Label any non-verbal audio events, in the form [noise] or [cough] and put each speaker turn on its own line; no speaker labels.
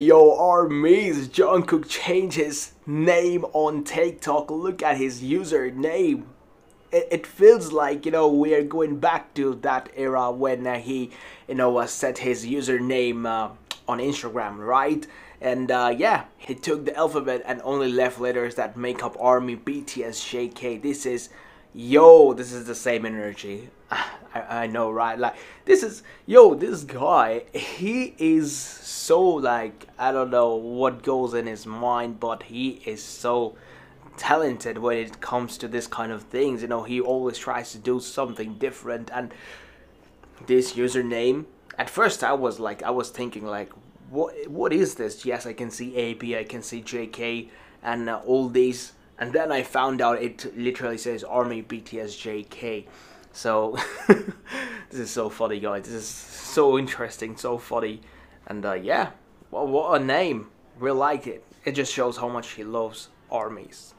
Yo, armies, Jungkook changed his name on TikTok. Look at his username. It, it feels like, you know, we are going back to that era when uh, he, you know, uh, set his username uh, on Instagram, right? And uh, yeah, he took the alphabet and only left letters that make up ARMY, BTS, JK. This is, yo, this is the same energy. [laughs] I, I know, right? Like, this is, yo, this guy, he is so, like, I don't know what goes in his mind, but he is so talented when it comes to this kind of things. You know, he always tries to do something different. And this username, at first I was like, I was thinking, like, what what is this? Yes, I can see AB, I can see JK, and uh, all these. And then I found out it literally says Army BTS JK. So [laughs] this is so funny, guys. This is so interesting, so funny, and uh, yeah, well, what a name. We like it. It just shows how much he loves armies.